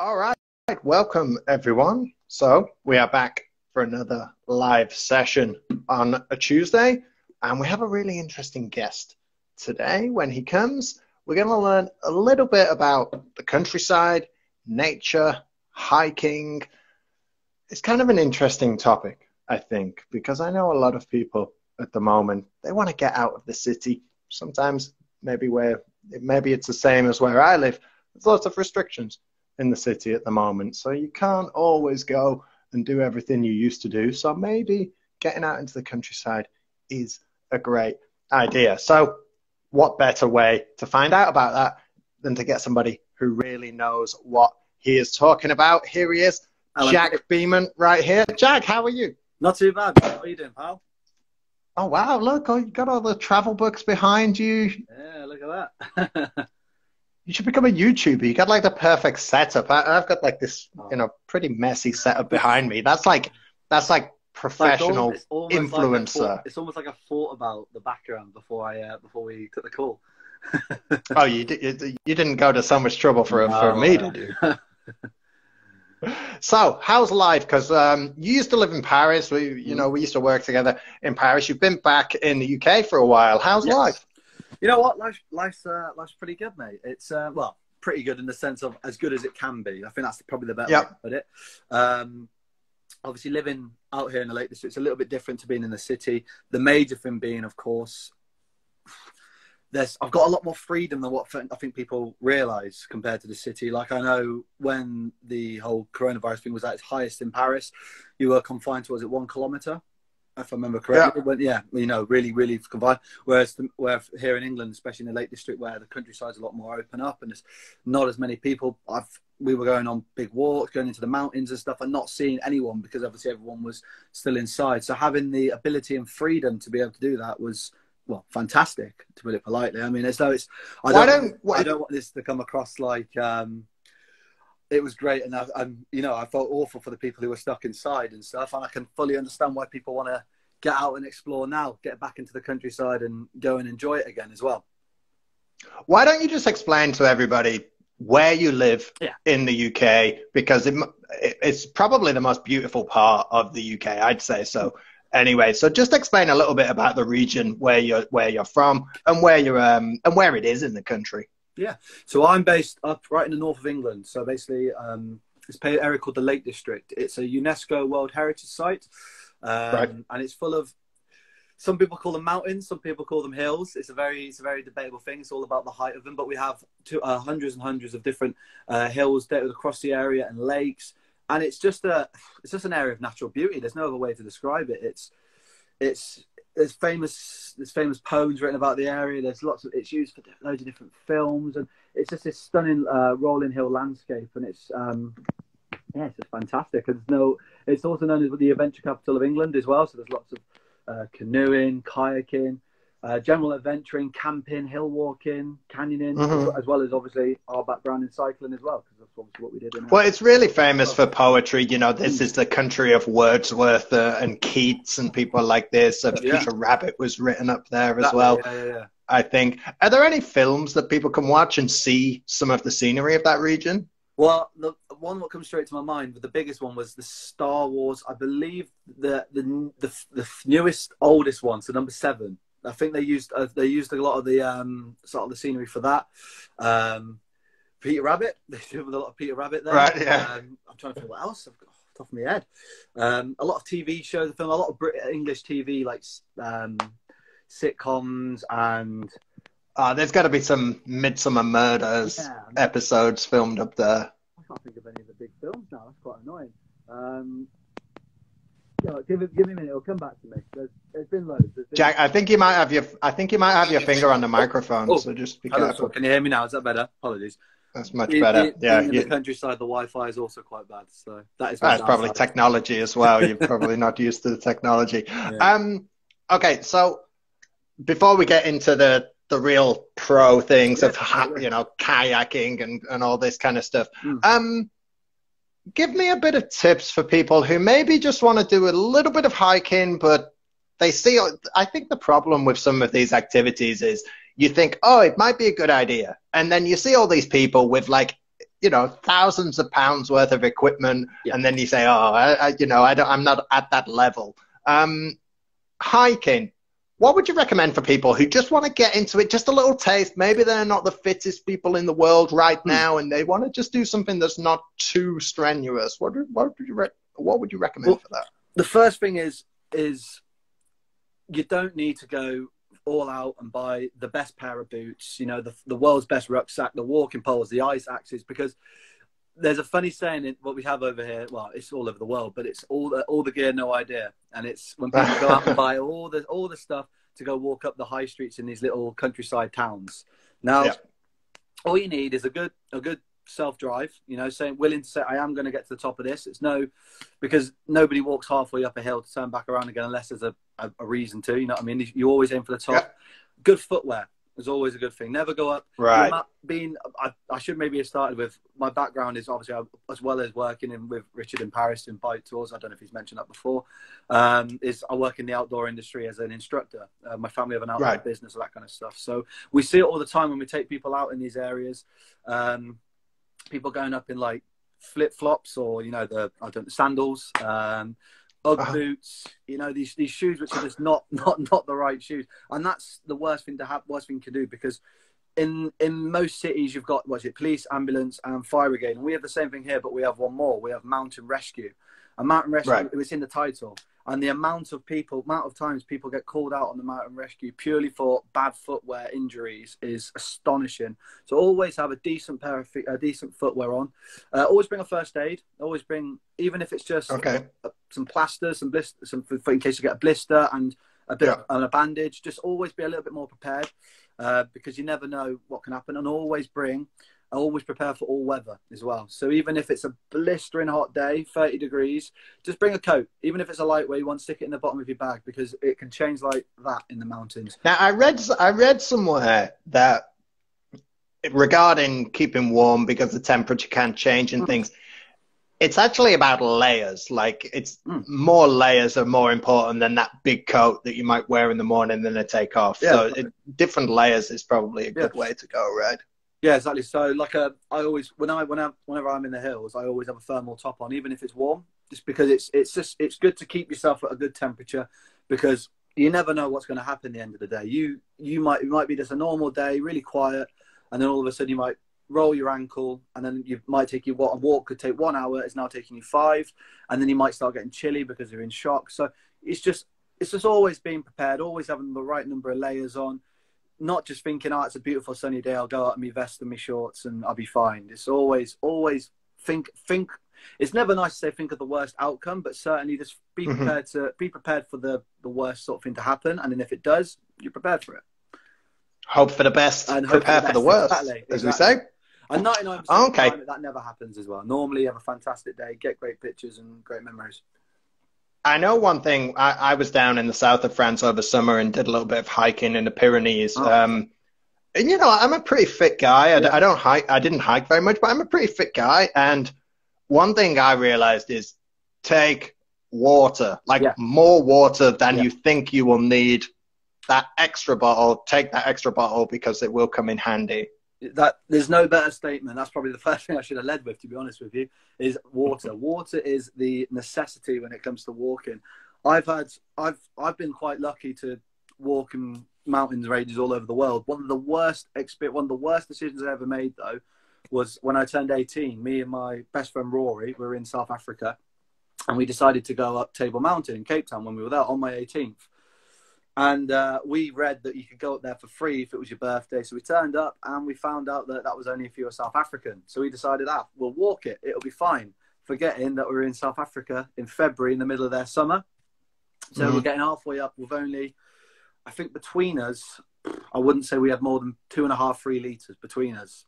All right, welcome everyone. So we are back for another live session on a Tuesday, and we have a really interesting guest today. When he comes, we're going to learn a little bit about the countryside, nature, hiking. It's kind of an interesting topic, I think, because I know a lot of people at the moment they want to get out of the city. Sometimes maybe where maybe it's the same as where I live. There's lots of restrictions in the city at the moment. So you can't always go and do everything you used to do. So maybe getting out into the countryside is a great idea. So, what better way to find out about that than to get somebody who really knows what he is talking about? Here he is, Hello. Jack Beeman, right here. Jack, how are you? Not too bad. How are you doing, pal? Oh wow! Look, oh, you got all the travel books behind you. Yeah, look at that. You should become a YouTuber. You got like the perfect setup. I, have got like this, you know, pretty messy setup behind me. That's like that's like professional almost, influencer. Like thought, it's almost like I thought about the background before I uh, before we took the call. oh, you, did, you didn't go to so much trouble for no, for me to do. so, how's life? Because um, you used to live in Paris. We, you know, we used to work together in Paris. You've been back in the UK for a while. How's yes. life? You know what? Life's life's uh, life's pretty good, mate. It's uh, well, pretty good in the sense of as good as it can be. I think that's probably the better yep. way to put it. Um, obviously, living out here in the Lake District, it's a little bit different to being in the city. The major thing being, of course, there's I've got a lot more freedom than what I think people realise compared to the city. Like I know when the whole coronavirus thing was at its highest in Paris, you were confined to was it one kilometre if I remember correctly. Yeah. yeah, you know, really, really confined. Whereas the, where here in England, especially in the Lake District, where the countryside's a lot more open up and there's not as many people. I've we were going on big walks, going into the mountains and stuff, and not seeing anyone because obviously everyone was still inside. So having the ability and freedom to be able to do that was well fantastic, to put it politely. I mean, as though it's I don't, don't I don't want this to come across like. Um, it was great, and I, am you know I felt awful for the people who were stuck inside and stuff, and I can fully understand why people want to get out and explore now, get back into the countryside, and go and enjoy it again as well. Why don't you just explain to everybody where you live yeah. in the UK? Because it, it's probably the most beautiful part of the UK, I'd say so. Anyway, so just explain a little bit about the region where you're where you're from and where you're um, and where it is in the country. Yeah. So I'm based up right in the north of England. So basically, um, it's an area called the Lake District. It's a UNESCO World Heritage Site, um, right. and it's full of. Some people call them mountains. Some people call them hills. It's a very, it's a very debatable thing. It's all about the height of them. But we have two, uh, hundreds and hundreds of different uh, hills across the area and lakes, and it's just a, it's just an area of natural beauty. There's no other way to describe it. It's, it's there's famous there's famous poems written about the area. There's lots of it's used for loads of different films, and it's just this stunning uh, rolling hill landscape, and it's um, yeah, it's just fantastic. And no, it's also known as the adventure capital of England as well. So there's lots of uh, canoeing, kayaking, uh, general adventuring, camping, hill walking, canyoning, mm-hmm. as well as obviously our background in cycling as well, because that's obviously what we did. well, it's really famous for poetry. You know, this mm. is the country of Wordsworth uh, and Keats and people like this. Uh, yeah. Peter Rabbit was written up there as that, well. Yeah, yeah, I think. Are there any films that people can watch and see some of the scenery of that region? Well, the one that comes straight to my mind, but the biggest one was the Star Wars. I believe the the the, the newest, oldest one, so number seven I think they used uh, they used a lot of the um, sort of the scenery for that. Um, Peter Rabbit, they did a lot of Peter Rabbit there. Right, yeah. Um, I'm trying to think what else I've got off the top of my head. Um, a lot of TV shows, film, a lot of Brit- English TV like um, sitcoms and. Uh, there's got to be some Midsomer Murders yeah, episodes filmed up there. I can't think of any of the big films now. That's quite annoying. Um, give give me a minute. It'll come back to me. There's, there's been loads. There's been Jack, I think you might have your, I think you might have your finger on the microphone. Oh, so just be careful. Can you hear me now? Is that better? Apologies. That's much better. In, yeah. In you, the countryside, the Wi-Fi is also quite bad. So that is. That's probably technology as well. You're probably not used to the technology. Yeah. Um. Okay, so before we get into the the real pro things yeah, of you know kayaking and and all this kind of stuff, mm. um give me a bit of tips for people who maybe just want to do a little bit of hiking, but they see. I think the problem with some of these activities is you think, oh, it might be a good idea, and then you see all these people with like you know, thousands of pounds worth of equipment, yeah. and then you say, oh, I, I, you know, I don't, I'm not at that level. Um, hiking. What would you recommend for people who just want to get into it, just a little taste? Maybe they're not the fittest people in the world right hmm. now, and they want to just do something that's not too strenuous. What, what would you re- what would you recommend well, for that? The first thing is is you don't need to go all out and buy the best pair of boots, you know, the, the world's best rucksack, the walking poles, the ice axes, because there's a funny saying in what we have over here. Well, it's all over the world, but it's all the, all the gear, no idea. And it's when people go out and buy all the all the stuff to go walk up the high streets in these little countryside towns. Now, yeah. all you need is a good a good self drive. You know, saying willing to say I am going to get to the top of this. It's no because nobody walks halfway up a hill to turn back around again unless there's a, a, a reason to. You know what I mean? You always aim for the top. Yeah. Good footwear is always a good thing. Never go up. Right. Being, I, I, should maybe have started with my background is obviously as well as working in, with Richard in Paris in bike tours. I don't know if he's mentioned that before. Um, is I work in the outdoor industry as an instructor. Uh, my family have an outdoor right. business, all that kind of stuff. So we see it all the time when we take people out in these areas. Um, people going up in like flip flops or you know the I don't know, sandals. Um, Ugg uh-huh. boots, you know these these shoes which are just not not not the right shoes, and that's the worst thing to have, worst thing to do because in in most cities you've got what's it, police, ambulance, and fire brigade, and we have the same thing here, but we have one more. We have mountain rescue, a mountain rescue. Right. It was in the title, and the amount of people, amount of times people get called out on the mountain rescue purely for bad footwear injuries is astonishing. So always have a decent pair of a decent footwear on. Uh, always bring a first aid. Always bring, even if it's just okay. Uh, some plaster, some blister, some for, for, in case you get a blister and a bit yeah. and a bandage. Just always be a little bit more prepared uh, because you never know what can happen. And always bring always prepare for all weather as well. So even if it's a blistering hot day, 30 degrees, just bring a coat. Even if it's a lightweight one, stick it in the bottom of your bag because it can change like that in the mountains. Now I read I read somewhere that regarding keeping warm because the temperature can change and mm. things. It's actually about layers. Like it's more layers are more important than that big coat that you might wear in the morning than then take off. Yeah, so it, different layers is probably a good yeah. way to go, right? Yeah, exactly. So like uh, I always when I when I whenever I'm in the hills, I always have a thermal top on, even if it's warm, just because it's it's just it's good to keep yourself at a good temperature because you never know what's going to happen at the end of the day. You you might it might be just a normal day, really quiet, and then all of a sudden you might roll your ankle, and then you might take you what a walk could take one hour is now taking you five, and then you might start getting chilly because you're in shock. So it's just it's just always being prepared, always having the right number of layers on not just thinking, oh, it's a beautiful sunny day. I'll go out in my vest and my shorts and I'll be fine. It's always, always think, think. It's never nice to say think of the worst outcome, but certainly just be mm-hmm. prepared to be prepared for the the worst sort of thing to happen, and then if it does, you're prepared for it. Hope for the best, and prepare for the, for the worst, exactly. as we say. And 99% okay. of the time, that never happens as well. Normally, you have a fantastic day, get great pictures and great memories. I know one thing. I, I, was down in the south of France over summer and did a little bit of hiking in the Pyrenees. Oh. Um, and you know, I'm a pretty fit guy. I, yeah. I, don't hike. I didn't hike very much, but I'm a pretty fit guy. And one thing I realized is take water, like yeah. more water than yeah. you think you will need. That extra bottle, take that extra bottle because it will come in handy that there's no better statement. That's probably the first thing I should have led with, to be honest with you, is water. water is the necessity when it comes to walking. I've had, I've, I've been quite lucky to walk in mountains ranges all over the world. One of the worst experience, one of the worst decisions I ever made though, was when I turned 18. Me and my best friend Rory were in South Africa, and we decided to go up Table Mountain in Cape Town when we were there on my 18th. And uh, we read that you could go up there for free if it was your birthday. So we turned up and we found out that that was only if you were South African. So we decided, ah, we'll walk it. It'll be fine. Forgetting that we are in South Africa in February in the middle of their summer. So mm-hmm. we're getting halfway up with only, I think between us, I wouldn't say we had more than two and a half, three litres between us.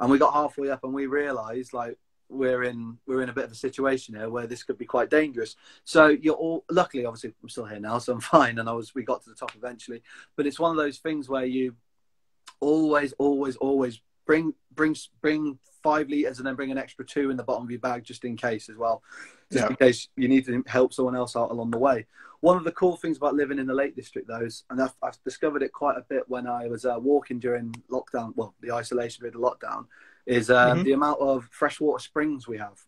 And we got halfway up and we realised, like, we're in we're in a bit of a situation here where this could be quite dangerous. So you're all luckily, obviously, I'm still here now, so I'm fine. And I was we got to the top eventually, but it's one of those things where you always, always, always bring bring bring five liters and then bring an extra two in the bottom of your bag just in case as well, just yeah. in case you need to help someone else out along the way. One of the cool things about living in the Lake District, though, is, and I've, I've discovered it quite a bit when I was uh, walking during lockdown, well, the isolation period of lockdown, is uh, mm-hmm. the amount of freshwater springs we have.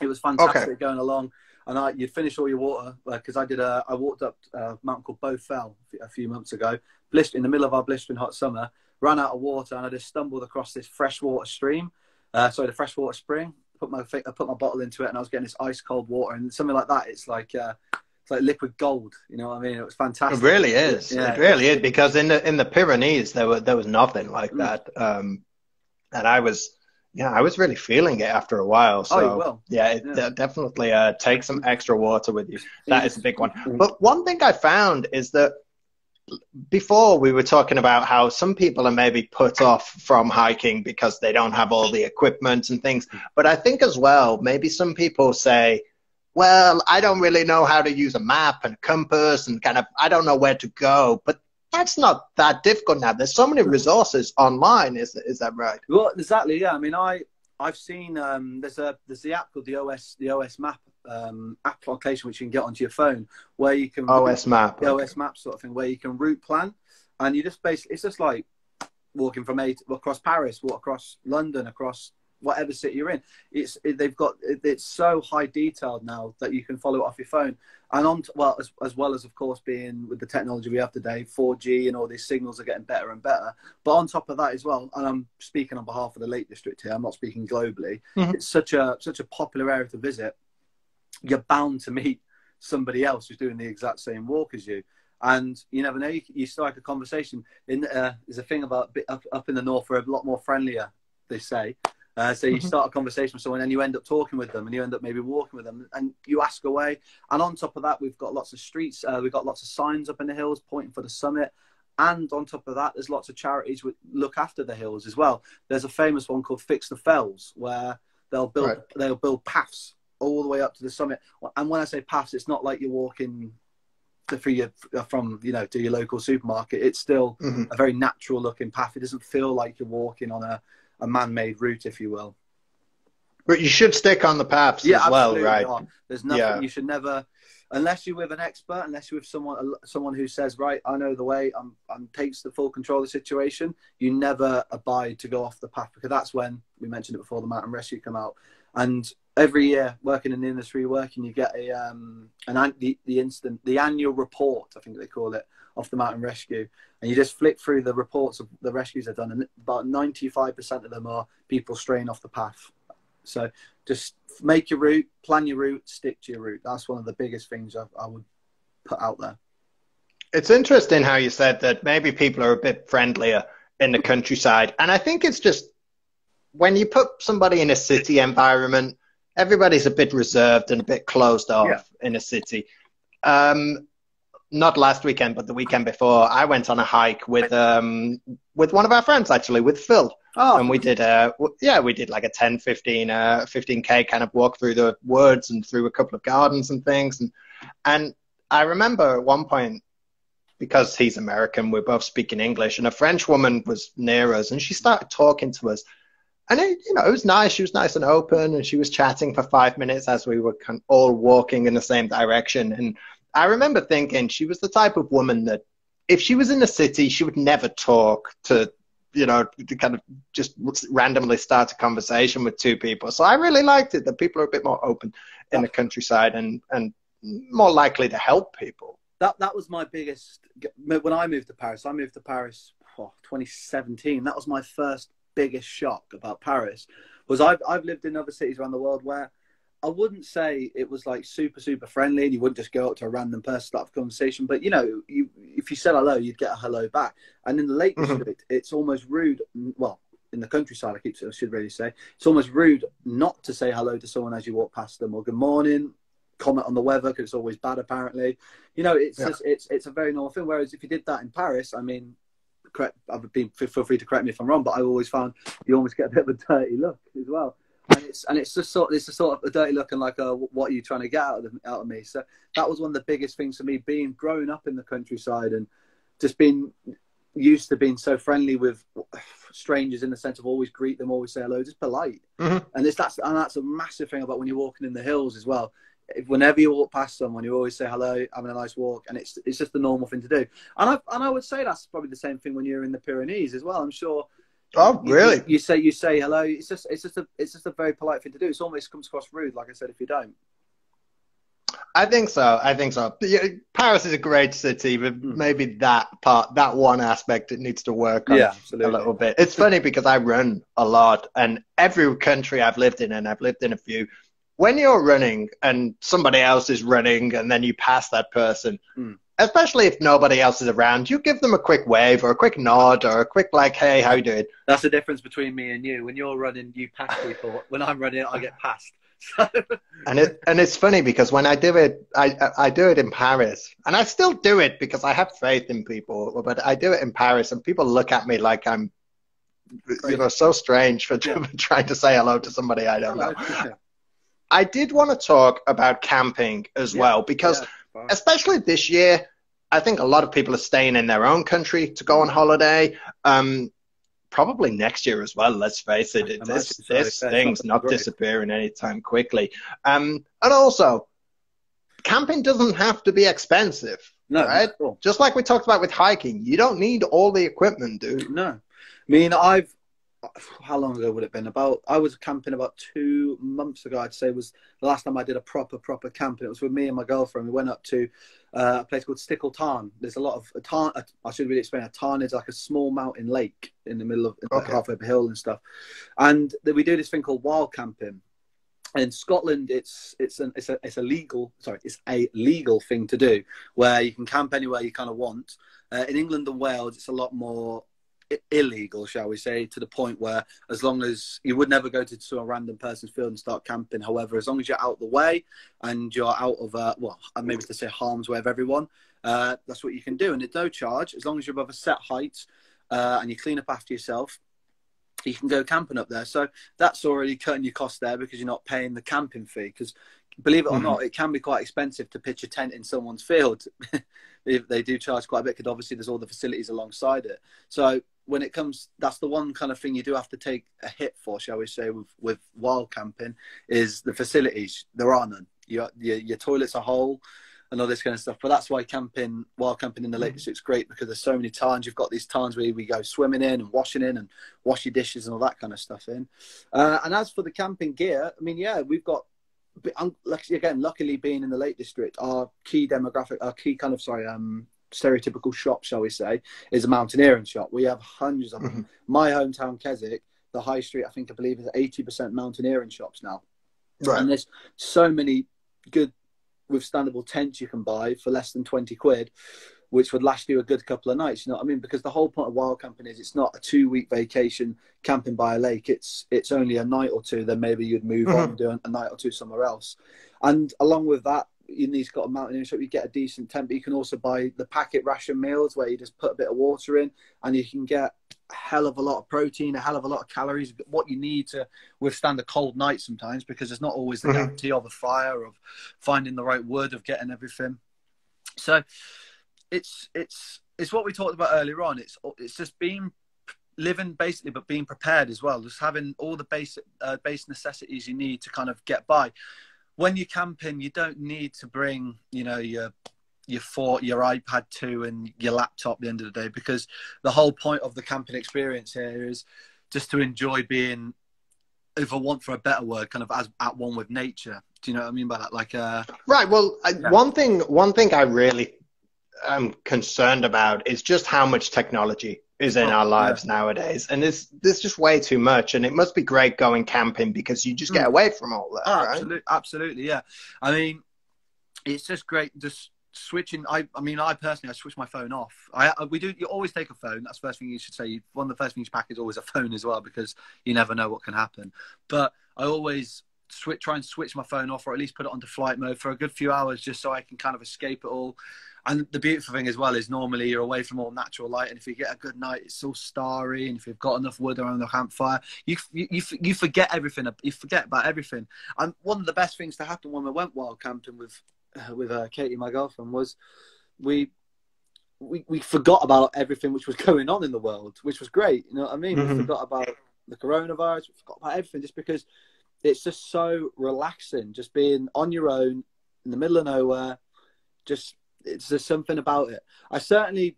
It was fantastic okay. going along, and I, you'd finish all your water because uh, I did. A, I walked up a mountain called Bow Fell a few months ago, blister in the middle of our blistering hot summer. Ran out of water, and I just stumbled across this freshwater stream. Uh, sorry, the freshwater spring. Put my I put my bottle into it, and I was getting this ice cold water, and something like that. It's like uh, it's like liquid gold. You know what I mean? It was fantastic. It really is. Yeah. It really is because in the in the Pyrenees there were there was nothing like mm. that. Um, and I was yeah, I was really feeling it after a while. So oh, yeah, it yeah. definitely uh, take some extra water with you. That is a big one. But one thing I found is that before we were talking about how some people are maybe put off from hiking because they don't have all the equipment and things. But I think as well, maybe some people say, well, I don't really know how to use a map and compass and kind of, I don't know where to go. But that's not that difficult now. There's so many resources online. Is is that right? Well, exactly. Yeah. I mean, I I've seen um, there's a there's the app called the OS the OS Map um, application which you can get onto your phone where you can OS route, Map the okay. OS Map sort of thing where you can route plan and you just basically it's just like walking from a across Paris, walk across London, across whatever city you're in. It's it, they've got it, it's so high detailed now that you can follow it off your phone. And on well as, as well as of course being with the technology we have today, 4G and all these signals are getting better and better. But on top of that as well, and I'm speaking on behalf of the Lake District here. I'm not speaking globally. Mm-hmm. It's such a such a popular area to visit. You're bound to meet somebody else who's doing the exact same walk as you and you never know. You, you strike a conversation. In uh, there's a thing about up up in the north, we're a lot more friendlier. They say, uh, so you mm-hmm. start a conversation with someone and you end up talking with them and you end up maybe walking with them and you ask away. And on top of that, we've got lots of streets, uh, we've got lots of signs up in the hills pointing for the summit. And on top of that, there's lots of charities that look after the hills as well. There's a famous one called Fix the Fells where they'll build right. they'll build paths all the way up to the summit. And when I say paths, it's not like you're walking for your, from you know to your local supermarket. It's still mm-hmm. a very natural looking path. It doesn't feel like you're walking on a a man-made route, if you will. But you should stick on the paths yeah, as well, right? Not. There's nothing yeah. you should never, unless you're with an expert, unless you're with someone someone who says, right, I know the way, I'm, I'm takes the full control of the situation. You never abide to go off the path because that's when we mentioned it before the mountain rescue come out, and every year working in the industry, working, you get a um an the, the instant the annual report, I think they call it, off the mountain rescue, and you just flick through the reports of the rescues they've done, and about 95% of them are people straying off the path. So just make your route, plan your route, stick to your route. That's one of the biggest things I, I would put out there. It's interesting how you said that maybe people are a bit friendlier in the countryside. And I think it's just when you put somebody in a city environment, everybody's a bit reserved and a bit closed off yeah. in a city. Um, not last weekend, but the weekend before, I went on a hike with um with one of our friends actually, with Phil. Oh. And we did uh yeah, we did like a 10, 15, uh 15k kind of walk through the woods and through a couple of gardens and things and and I remember at one point because he's American, we're both speaking English, and a French woman was near us, and she started talking to us, and it, you know, it was nice. She was nice and open, and she was chatting for five minutes as we were all walking in the same direction. And I remember thinking she was the type of woman that if she was in the city, she would never talk to, you know, to kind of just randomly start a conversation with two people. So I really liked it that people are a bit more open in the countryside and, and more likely to help people. That, that was my biggest, when I moved to Paris, I moved to Paris oh, 2017. That was my first biggest shock about Paris was I've, I've lived in other cities around the world where I wouldn't say it was like super super friendly, and you wouldn't just go up to a random person start a conversation. But you know, you if you said hello, you'd get a hello back. And in the Lake mm-hmm. District, it's almost rude. Well, in the countryside, I keep I should really say it's almost rude not to say hello to someone as you walk past them or good morning. Comment on the weather because it's always bad. Apparently, you know, it's yeah. just it's it's a very normal thing. Whereas if you did that in Paris, I mean, correct. I've been feel free to correct me if I'm wrong, but I always found you almost get a bit of a dirty look as well and it's and it's just sort it's a sort of a dirty look and like a, what are you trying to get out of out of me so that was one of the biggest things for me being growing up in the countryside and just being used to being so friendly with strangers in the sense of always greet them always say hello just polite mm-hmm. and it's that's and that's a massive thing about when you're walking in the hills as well whenever you walk past someone you always say hello having a nice walk and it's it's just the normal thing to do and I and I would say that's probably the same thing when you're in the Pyrenees as well I'm sure Oh, really? You, you, say you say hello. It's just it's just a it's just a very polite thing to do. It's almost comes across rude, like I said, if you don't. I think so. I think so. Paris is a great city, but mm. maybe that part, that one aspect, it needs to work on yeah, a little bit. It's funny because I run a lot, and every country I've lived in, and I've lived in a few, when you're running and somebody else is running, and then you pass that person, mm. especially if nobody else is around, you give them a quick wave or a quick nod or a quick like, "Hey, how you doing?" That's the difference between me and you. When you're running, you pass people. when I'm running, I get passed. and it and it's funny because when I do it, I I do it in Paris, and I still do it because I have faith in people. But I do it in Paris, and people look at me like I'm, you know, so strange for yeah. trying to say hello to somebody I don't know. I did want to talk about camping as yeah. well because, yeah, especially this year, I think a lot of people are staying in their own country to go on holiday. Um, probably next year as well. Let's face it, it this, so. this thing's not great. disappearing anytime quickly. Um, and also, camping doesn't have to be expensive. No, right? Just like we talked about with hiking, you don't need all the equipment, dude. No, I mean I've how long ago would it have been? About I was camping about two months ago. I'd say was the last time I did a proper proper camping. It was with me and my girlfriend. We went up to uh, a place called Stickle Tarn. There's a lot of a tarn. A, I should really explain. A tarn is like a small mountain lake in the middle of okay. halfway up a hill and stuff. And we do this thing called wild camping. In Scotland, it's it's an it's a it's a legal sorry it's a legal thing to do where you can camp anywhere you kind of want. Uh, in England and Wales, it's a lot more illegal, shall we say, to the point where as long as you would never go to some random person's field and start camping. However, as long as you're out the way and you're out of, uh, well, maybe to say harm's way of everyone, uh, that's what you can do. And it's no charge as long as you're above a set height uh, and you clean up after yourself. You can go camping up there, so that's already cutting your cost there because you're not paying the camping fee. Because believe it or mm-hmm. not, it can be quite expensive to pitch a tent in someone's field. they do charge quite a bit because obviously there's all the facilities alongside it. So when it comes, that's the one kind of thing you do have to take a hit for, shall we say, with, with wild camping, is the facilities. There are none. Your, your, your toilets are whole and all this kind of stuff. But that's why camping, wild camping in the Lake District's great because there's so many times you've got these times where we go swimming in and washing in and wash your dishes and all that kind of stuff in. Uh, and as for the camping gear, I mean, yeah, we've got again, luckily being in the Lake District, our key demographic, our key kind of sorry, um, stereotypical shop, shall we say, is a mountaineering shop. We have hundreds of them. Mm-hmm. My hometown, Keswick, the high street, I think I believe is 80% mountaineering shops now. Right. And there's so many good withstandable tents you can buy for less than 20 quid, which would last you a good couple of nights. You know what I mean? Because the whole point of wild camping is it's not a two week vacation camping by a lake. It's it's only a night or two. Then maybe you'd move mm-hmm. on and do a night or two somewhere else. And along with that, you need to got a mountaineering shop, you get a decent tent, but you can also buy the packet ration meals where you just put a bit of water in and you can get a hell of a lot of protein, a hell of a lot of calories, what you need to withstand a cold night sometimes because there's not always the mm-hmm. guarantee of a fire, of finding the right wood, of getting everything. So it's it's it's what we talked about earlier on. It's it's just being living basically, but being prepared as well. Just having all the basic uh, base necessities you need to kind of get by when you're camping, you don't need to bring, you know, your your four, your iPad two, and your laptop at the end of the day, because the whole point of the camping experience here is just to enjoy being, if I want for a better word, kind of as at one with nature. Do you know what I mean by that? Like, uh, right. Well, yeah. one thing, one thing I really am concerned about is just how much technology is in oh, our lives yeah. nowadays, and it's there's just way too much. And it must be great going camping because you just get mm. away from all that. Oh, right? Absolutely, absolutely, yeah. I mean, it's just great just switching. I I mean, I personally I switch my phone off. I we do. You always take a phone. That's the first thing you should say. One of the first things you pack is always a phone as well because you never know what can happen. But I always switch try and switch my phone off or at least put it onto flight mode for a good few hours just so I can kind of escape it all and the beautiful thing as well is normally you're away from all natural light, and if you get a good night, it's so starry, and if you've got enough wood around the campfire, you you you forget everything. You forget about everything. And one of the best things to happen when we went wild camping with uh, with uh, Katie, my girlfriend, was we we we forgot about everything which was going on in the world, which was great. You know what I mean? Mm-hmm. We forgot about the coronavirus. We forgot about everything just because it's just so relaxing, just being on your own in the middle of nowhere, just it's just something about it. I certainly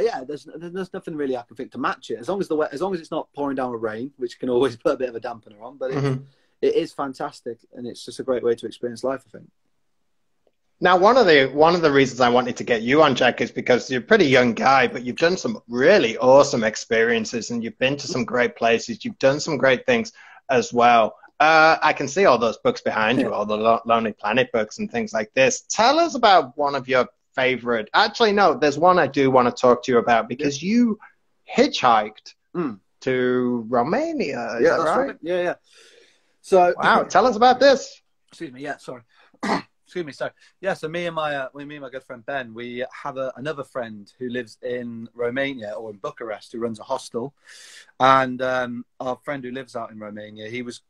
yeah, there's there's nothing really I can think to match it. As long as the as long as it's not pouring down with rain, which can always put a bit of a dampener on, but mm-hmm. it is fantastic and it's just a great way to experience life. I think. Now, one of the one of the reasons I wanted to get you on, Jack, is because you're a pretty young guy, but you've done some really awesome experiences, and you've been to some great places. You've done some great things as well. Uh, I can see all those books behind you, all the Lonely Planet books and things like this. Tell us about one of your favorite. Actually, no, there's one I do want to talk to you about because you hitchhiked mm. to Romania. yeah, right? right? Yeah, yeah. So wow, tell us about this. Excuse me. Yeah, sorry. excuse me. So yeah, so me and my uh, me and my good friend Ben, we have a, another friend who lives in Romania or in Bucharest who runs a hostel, and um, our friend who lives out in Romania, he was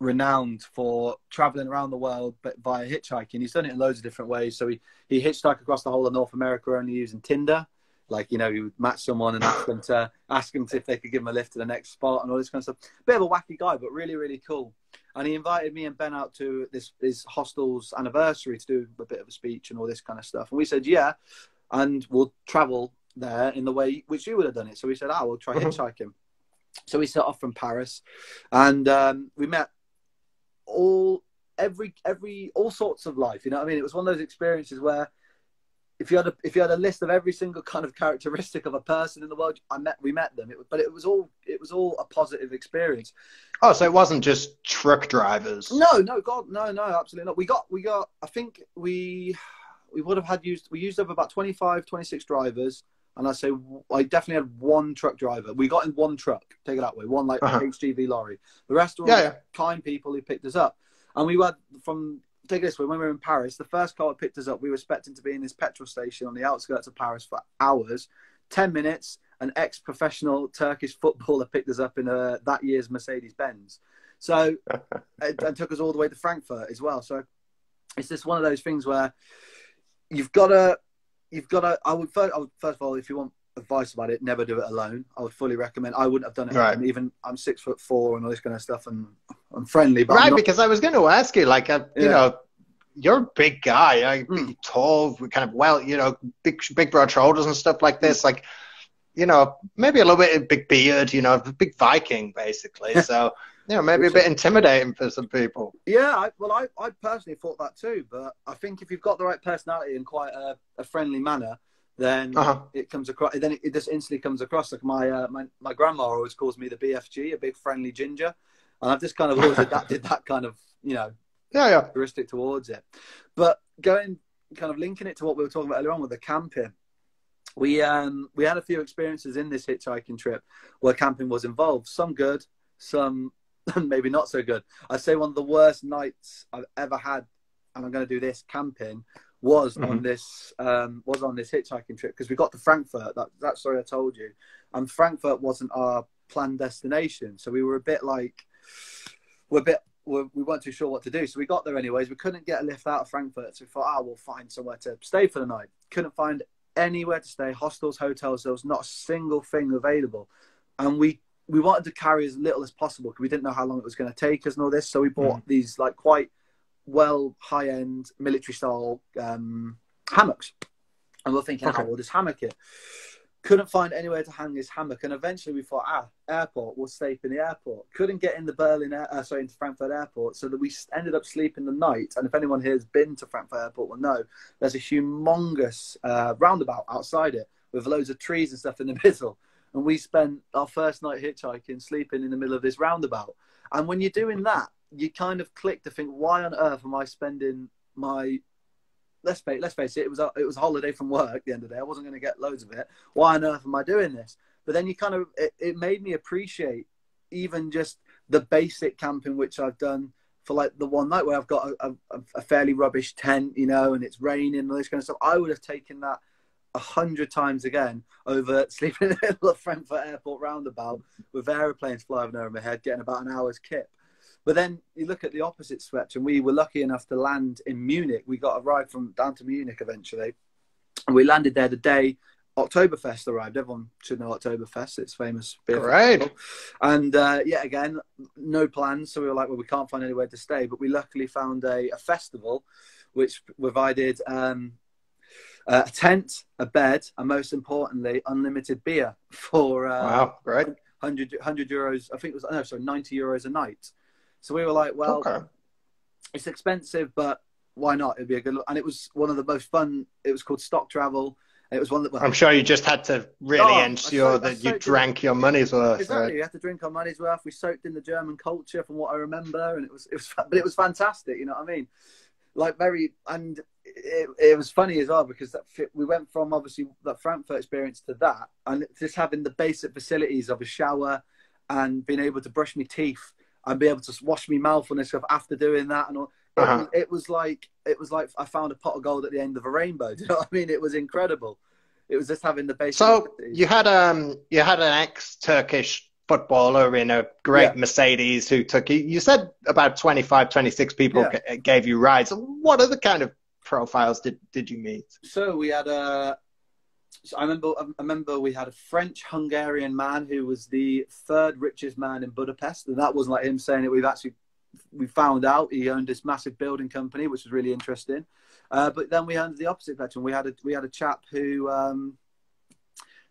renowned for traveling around the world but via hitchhiking. He's done it in loads of different ways. So he, he hitchhiked across the whole of North America only using Tinder. Like, you know, he would match someone and ask them to ask them if they could give him a lift to the next spot and all this kind of stuff. Bit of a wacky guy, but really, really cool. And he invited me and Ben out to this his hostel's anniversary to do a bit of a speech and all this kind of stuff. And we said, yeah, and we'll travel there in the way which you would have done it. So we said, ah, we'll try mm-hmm. hitchhiking. So we set off from Paris, and um, we met all every every all sorts of life. You know what I mean? It was one of those experiences where if you had a if you had a list of every single kind of characteristic of a person in the world, I met we met them. It, but it was all it was all a positive experience. Oh, so it wasn't just truck drivers? No, no, God, no, no, absolutely not. We got we got. I think we we would have had used we used over about 25, 26 drivers. And I say I definitely had one truck driver. We got in one truck, take it that way, one like uh-huh. HGV lorry. The rest were yeah, yeah. kind people who picked us up. And we were from take it this way, when we were in Paris, the first car that picked us up, we were expecting to be in this petrol station on the outskirts of Paris for hours. Ten minutes, an ex-professional Turkish footballer picked us up in a, that year's Mercedes Benz. So it, it took us all the way to Frankfurt as well. So it's just one of those things where you've got to you've got to. I would first, I would, first of all, if you want advice about it, never do it alone. I would fully recommend. I wouldn't have done it. Right. Even I'm six foot four and all this kind of stuff, and I'm friendly. But right, not... because I was going to ask you, like, uh, you yeah. know, you're a big guy, uh, mm. tall, kind of well, you know, big, big broad shoulders and stuff like this, like. You know, maybe a little bit of big beard, you know, big Viking, basically. So, you know, maybe a bit intimidating for some people. Yeah, I, well, I, I personally thought that too, but I think if you've got the right personality and quite a, a friendly manner, then uh-huh. it comes across. Then it, it, just instantly comes across. Like my, uh, my my grandma always calls me the BFG, a big friendly ginger, and I've just kind of always adapted that kind of you know yeah, yeah. characteristic towards it. But going kind of linking it to what we were talking about earlier on with the camping, we um we had a few experiences in this hitchhiking trip where camping was involved. Some good, some maybe not so good. I'd say one of the worst nights I've ever had, and I'm going to do this camping was mm-hmm. on this um, was on this hitchhiking trip because we got to Frankfurt. That that story I told you, and Frankfurt wasn't our planned destination, so we were a bit like we're a bit we're, we weren't too sure what to do. So we got there anyways. We couldn't get a lift out of Frankfurt, so we thought, ah, oh, we'll find somewhere to stay for the night. Couldn't find anywhere to stay. Hostels, hotels. There was not a single thing available, and we we wanted to carry as little as possible because we didn't know how long it was going to take us and all this. So we bought mm. these like quite well high end military style um, hammocks, and we're thinking, okay. oh, we'll just hammock it. Couldn't find anywhere to hang this hammock, and eventually we thought, ah, airport, we'll sleep in the airport. Couldn't get in the Berlin, air, uh, sorry, into Frankfurt Airport, so that we ended up sleeping the night. And if anyone here has been to Frankfurt Airport will know, there's a humongous uh, roundabout outside it with loads of trees and stuff in the middle and we spent our first night hitchhiking sleeping in the middle of this roundabout. And when you're doing that, you kind of click to think, why on earth am I spending my let's face let's face it, it was a, it was a holiday from work at the end of the day. I wasn't going to get loads of it. Why on earth am I doing this? But then you kind of it, it made me appreciate even just the basic camping which I've done for like the one night where I've got a, a, a fairly rubbish tent, you know, and it's raining and all this kind of stuff. I would have taken that a hundred times again over sleeping in the middle of Frankfurt Airport roundabout with aeroplanes flying over my head, getting about an hour's kip. But then you look at the opposite spectrum. We were lucky enough to land in Munich. We got a ride from down to Munich eventually, and we landed there the day Oktoberfest arrived. Everyone should know Oktoberfest. It's famous beer. Right. And uh, yeah, again, no plans. So we were like, well, we can't find anywhere to stay. But we luckily found a, a festival which provided um, uh, a tent, a bed, and most importantly, unlimited beer for uh, wow, great, 100, 100 euros. I think it was no, sorry, ninety euros a night. So we were like, well, okay. it's expensive, but why not? It'd be a good look. And it was one of the most fun. It was called Stoke Travel. It was one that. Well, I'm sure you just had to really oh, ensure that you drank your money's worth. Exactly, right? you had to drink our money's worth. We soaked in the German culture, from what I remember, and it was it was, but it was fantastic. You know what I mean? Like very, and it, it was funny as well because that fit, we went from obviously that Frankfurt experience to that, and just having the basic facilities of a shower and being able to brush my teeth and be able to wash my mouth and stuff after doing that and all it, uh-huh. was, it was like it was like I found a pot of gold at the end of a rainbow. Do you know what I mean? It was incredible. It was just having the basic. So you had um you had an ex Turkish footballer in a great yeah. Mercedes who took you. You said about 25, 26 people yeah. g- gave you rides. What other kind of profiles did did you meet? So we had a. So I remember, I remember we had a French Hungarian man who was the third richest man in Budapest, and that wasn't like him saying it. We've actually we found out he owned this massive building company, which was really interesting. Uh, but then we owned the opposite spectrum. We had a we had a chap who um,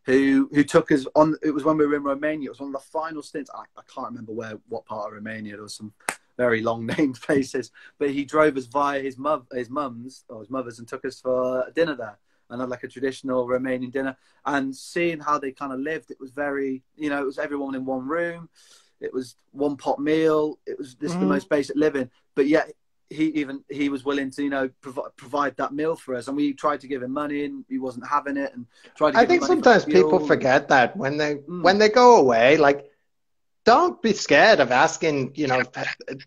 who who took us on. It was when we were in Romania. It was one of the final stints. I, I can't remember where what part of Romania. There was some very long named places, but he drove us via his mum his mum's or his mother's and took us for dinner there and had like a traditional Romanian dinner. And seeing how they kind of lived, it was very you know it was everyone in one room it was one pot meal. It was just mm. the most basic living. But yet he even he was willing to you know provide provide that meal for us, and we tried to give him money, and he wasn't having it. And tried. To I think sometimes people forget that when they mm. when they go away, like don't be scared of asking, you know,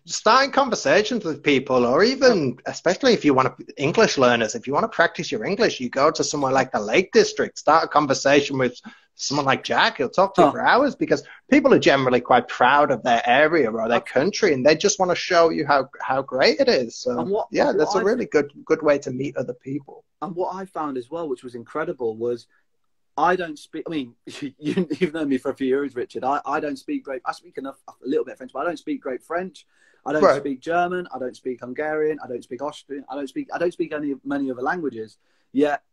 starting conversations with people, or even, especially if you want to, English learners, if you want to practice your English, you go to somewhere like the Lake District, start a conversation with someone like Jack. He'll talk to you oh. for hours because people are generally quite proud of their area or their country, and they just want to show you how, how great it is. So, what, yeah, that's a really good good way to meet other people. And what I found as well, which was incredible, was I don't speak. I mean, you, have known me for a few years, Richard. I, I don't speak great. I speak enough, a little bit French, but I don't speak great French. I don't right. speak German. I don't speak Hungarian. I don't speak Austrian. I don't speak. I don't speak any many other languages. Yet,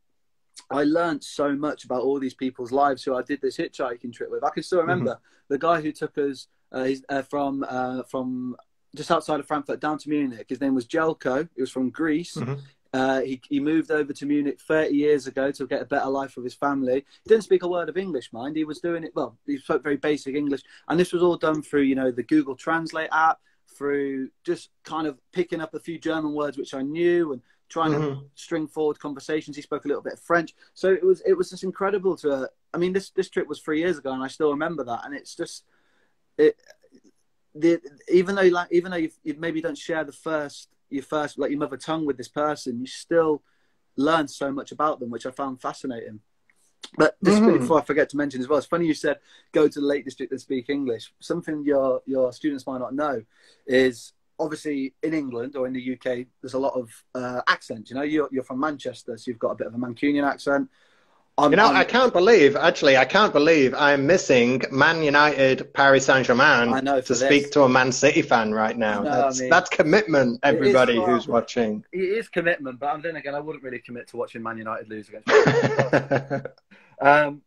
I learned so much about all these people's lives who I did this hitchhiking trip with. I can still remember mm-hmm. the guy who took us uh, uh, from uh, from just outside of Frankfurt down to Munich. His name was Jelko. He was from Greece. Mm-hmm. Uh, he, he moved over to Munich 30 years ago to get a better life with his family. He didn't speak a word of English, mind. He was doing it, well, he spoke very basic English. And this was all done through, you know, the Google Translate app, through just kind of picking up a few German words which I knew and trying mm-hmm. to string forward conversations. He spoke a little bit of French. So it was, it was just incredible to, I mean, this, this trip was three years ago and I still remember that. And it's just, it, the, even though, like, even though you maybe don't share the first your first like your mother tongue with this person, you still learn so much about them, which I found fascinating. But this mm-hmm. before I forget to mention as well, it's funny you said go to the Lake District and speak English. Something your your students might not know is obviously in England or in the UK, there's a lot of uh, accents. You know, you're you're from Manchester, so you've got a bit of a Mancunian accent. I'm, you know, I'm, I can not believe, actually, I can't believe I'm missing Man United, Paris Saint Germain to this. speak to a Man City fan right now. No, that's, I mean, that's commitment, everybody who's watching. It is commitment, but then again, I wouldn't really commit to watching Man United lose against. um,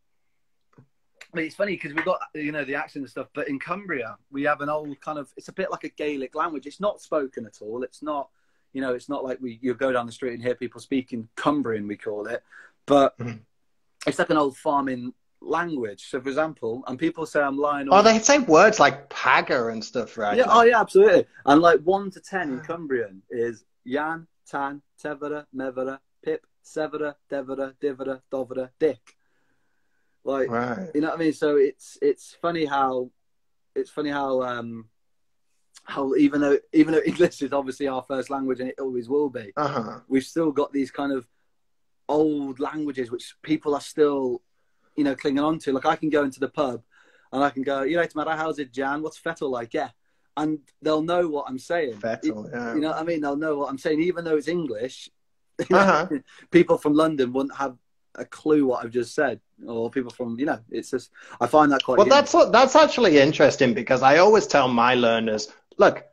but it's funny because we've got you know the accent and stuff, but in Cumbria we have an old kind of it's a bit like a Gaelic language. It's not spoken at all. It's not you know it's not like we you go down the street and hear people speaking Cumbrian we call it, but. Mm-hmm it's like an old farming language. So, for example, and people say I'm lying. Oh, they say words like paga and stuff, right? Yeah. Oh, yeah, absolutely. And like one to ten in Cumbrian is yan, Tan, Tevera, Mevera, Pip, Severa, Devera, Divera, Dovera, Dick. Like, right. you know what I mean? So it's it's funny how it's funny how um how even though even though English is obviously our first language and it always will be, uh-huh. we've still got these kind of old languages which people are still, you know, clinging on to. Like I can go into the pub and I can go, you know, matter how's it, Jan? What's fettle like? Yeah. And they'll know what I'm saying. Fettle, yeah. You know what I mean? They'll know what I'm saying, even though it's English. Uh-huh. people from London wouldn't have a clue what I've just said, or people from you know, it's just I find that quite. Well, that's that's actually interesting because I always tell my learners, look,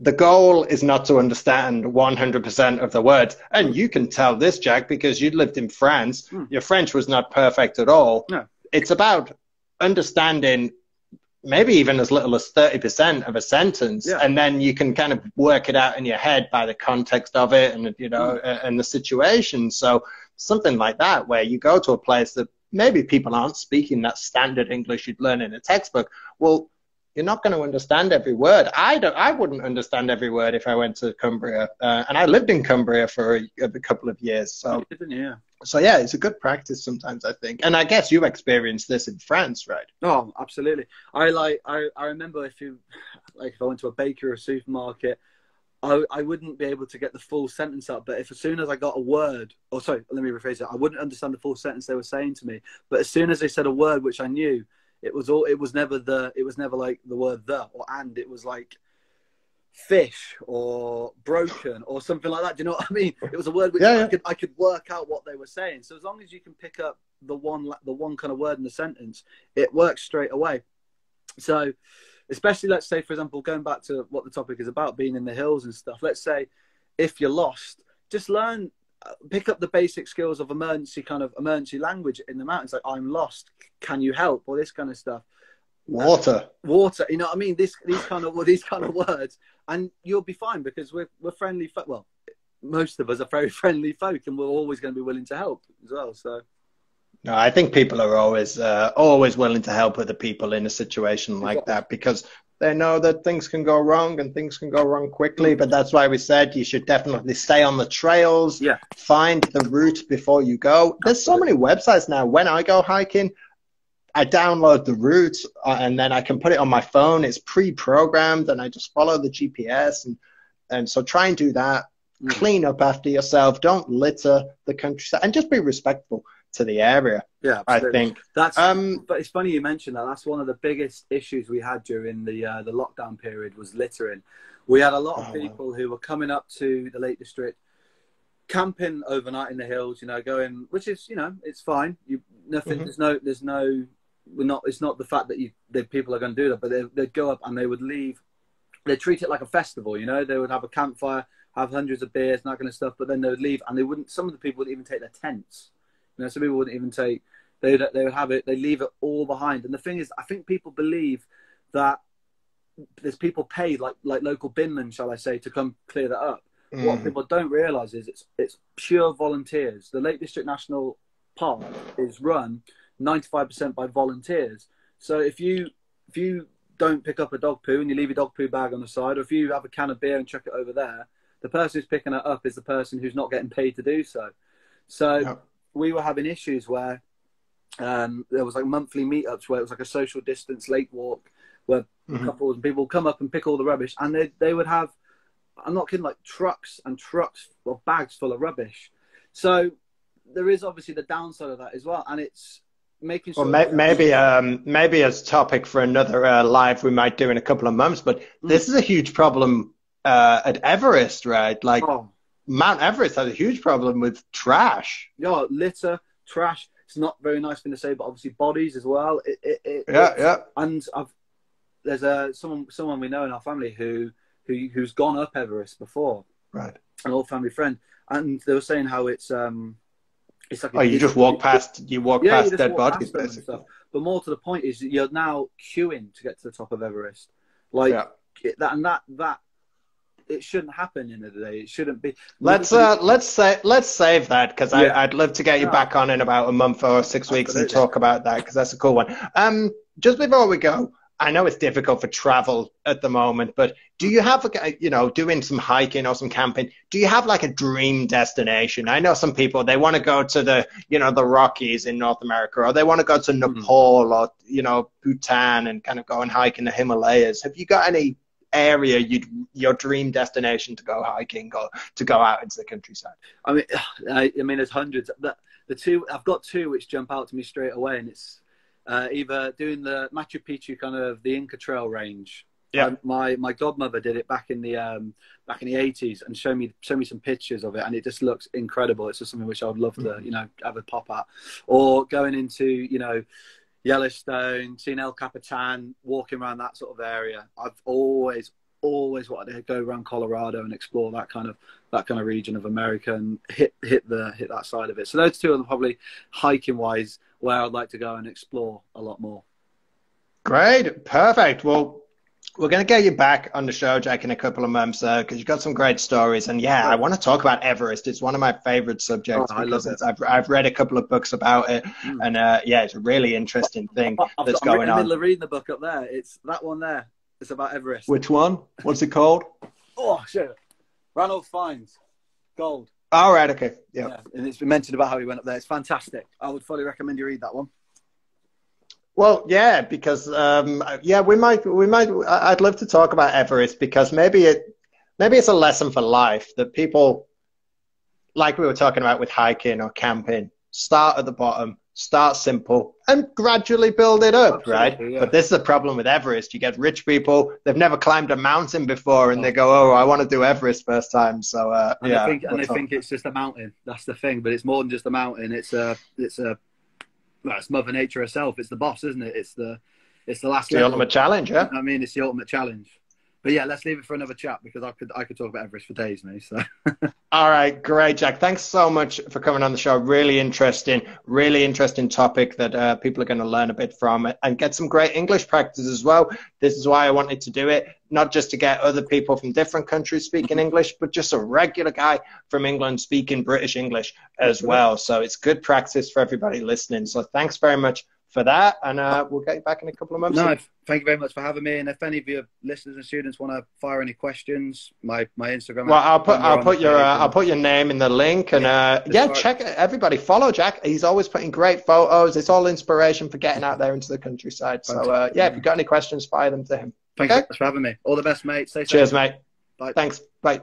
the goal is not to understand 100% of the words. And you can tell this, Jack, because you lived in France. Mm. Your French was not perfect at all. No. It's about understanding maybe even as little as 30% of a sentence yeah. and then you can kind of work it out in your head by the context of it and you know mm. and the situation so something like that where you go to a place that maybe people aren't speaking that standard english you'd learn in a textbook well you're not going to understand every word. I don't. I wouldn't understand every word if I went to Cumbria, uh, and I lived in Cumbria for a, a couple of years. So, yeah. So yeah, it's a good practice sometimes. I think, and I guess you've experienced this in France, right? Oh, absolutely. I like. I I remember if you like if I went to a bakery or a supermarket. I, I wouldn't be able to get the full sentence up, but if as soon as I got a word, or sorry, let me rephrase it, I wouldn't understand the full sentence they were saying to me. But as soon as they said a word which I knew, it was all. It was never the. It was never like the word the or and. It was like fish or broken or something like that. Do you know what I mean? It was a word which yeah, yeah. I could I could work out what they were saying. So as long as you can pick up the one the one kind of word in the sentence, it works straight away. So especially let's say for example going back to what the topic is about being in the hills and stuff. Let's say if you're lost, just learn pick up the basic skills of emergency kind of emergency language in the mountains like i'm lost. Can you help? Or this kind of stuff. Water. Uh, water you know what i mean? This these kind of these kind of words. And you'll be fine because we're we're friendly well most of us are very friendly folk and we're always going to be willing to help as well so. No, I think people are always uh, always willing to help other people in a situation like that because they know that things can go wrong and things can go wrong quickly. But that's why we said you should definitely stay on the trails. Yeah. Find the route before you go. There's so many websites now. When I go hiking, I download the route uh, and then I can put it on my phone. It's pre-programmed and I just follow the GPS and and so try and do that. Mm. Clean up after yourself. Don't litter the countryside and just be respectful to the area. Yeah, absolutely. I think that's. Um, but it's funny you mentioned that. That's one of the biggest issues we had during the uh, the lockdown period was littering. We had a lot of oh, people who were coming up to the Lake District, camping overnight in the hills. You know, going, which is you know, it's fine. You nothing. Mm-hmm. There's no. There's no. We're not. It's not the fact that you that people are going to do that, but they, they'd go up and they would leave. They treat it like a festival. You know, they would have a campfire, have hundreds of beers, and that kind of stuff. But then they would leave, and they wouldn't. Some of the people would even take their tents you know, some people wouldn't even take. They would, they would have it. They leave it all behind. And the thing is, I think people believe that there's people paid like like local binmen, shall I say, to come clear that up. Mm. What people don't realise is it's it's pure volunteers. The Lake District National Park is run 95% by volunteers. So if you if you don't pick up a dog poo and you leave your dog poo bag on the side, or if you have a can of beer and chuck it over there, the person who's picking it up is the person who's not getting paid to do so. So we were having issues where um, there was like monthly meetups where it was like a social distance lake walk where mm-hmm. couples and people would come up and pick all the rubbish and they they would have I'm not kidding like trucks and trucks of bags full of rubbish. So there is obviously the downside of that as well, and it's making sure. Well, may, maybe um, maybe as topic for another uh, live we might do in a couple of months. But mm. this is a huge problem uh, at Everest, right? Like oh. Mount Everest has a huge problem with trash. Yeah, litter, trash. It's not very nice thing to say, but obviously bodies as well. It, it, it, yeah, yeah. And I've there's a someone someone we know in our family who who who's gone up Everest before. Right. An old family friend, and they were saying how it's um it's like oh, you just walk past you walk yeah, past you dead walk bodies basically. But more to the point is you're now queuing to get to the top of Everest. Like yeah. that and that that it shouldn't happen in a day. It shouldn't be. Let's uh, let's say let's save that because yeah. I'd love to get you yeah. back on in about a month or six weeks Absolutely. and talk about that because that's a cool one. Um, just before we go, I know it's difficult for travel at the moment, but do you have a, you know doing some hiking or some camping? Do you have like a dream destination? I know some people they want to go to the you know the Rockies in North America, or they want to go to mm-hmm. Nepal mm-hmm. or you know Bhutan and kind of go and hike in the Himalayas. Have you got any area you'd your dream destination to go hiking or to go out into the countryside? I mean, I, I mean, there's hundreds. The, the two I've got two which jump out to me straight away, and it's uh, either doing the Machu Picchu kind of the Inca Trail range. Yeah, um, my my godmother did it back in the um, back in the eighties and showed me showed me some pictures of it, and it just looks incredible. It's just something which I would love to mm-hmm. you know have a pop at, or going into you know Yellowstone, seeing El Capitan, walking around that sort of area. I've always, always wanted to go around Colorado and explore that kind of that kind of region of America and hit hit the hit that side of it. So those two are probably hiking wise where I'd like to go and explore a lot more. Great, perfect. Well, we're going to get you back on the show, Jack, in a couple of months though, because you've got some great stories. And yeah, I want to talk about Everest. It's one of my favorite subjects oh, because it. I've, I've read a couple of books about it. Mm. And uh, yeah, it's a really interesting thing I've, that's I'm going in on. I'm in the middle of reading the book up there. It's that one there. It's about Everest. Which one? What's it called? oh, shit. Ranulph Fiennes, Gold. All right, okay. Yep. Yeah. And it's been mentioned about how he went up there. It's fantastic. I would fully recommend you read that one. Well, yeah, because um, yeah, we might, we might. I'd love to talk about Everest because maybe it, maybe it's a lesson for life that people, like we were talking about with hiking or camping, start at the bottom, start simple, and gradually build it up, Absolutely, right? Yeah. But this is the problem with Everest. You get rich people; they've never climbed a mountain before, and oh. they go, "Oh, I want to do Everest first time." So, uh, and yeah, they think, and they think it's just a mountain. That's the thing, but it's more than just a mountain. It's a, it's a well, it's Mother Nature herself. It's the boss, isn't it? It's the it's the last. the ultimate challenge, yeah. I mean, it's the ultimate challenge. But yeah, let's leave it for another chat because I could I could talk about Everest for days, mate. So. All right, great, Jack. Thanks so much for coming on the show. Really interesting, really interesting topic that uh, people are going to learn a bit from and get some great English practice as well. This is why I wanted to do it, not just to get other people from different countries speaking English, but just a regular guy from England speaking British English as well. So it's good practice for everybody listening. So thanks very much for that, and uh, we'll get you back in a couple of months. No, thank you very much for having me. And if any of your listeners and students want to fire any questions, my my Instagram. Well, I'll put I'll put your uh, I'll put your name in the link, and yeah, uh, yeah check it. Everybody follow Jack. He's always putting great photos. It's all inspiration for getting out there into the countryside. So uh, yeah, if you've got any questions, fire them to him. Thanks okay? for having me. All the best, mate. Stay safe. Cheers, mate. Bye. Thanks. Bye.